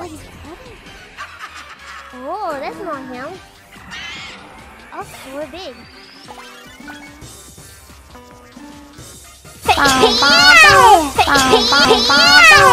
Oh, he's cutting. Oh, that's not him. Oh, we're big. Bow, bow, bow. Bow, bow, bow, bow. Bow, bow,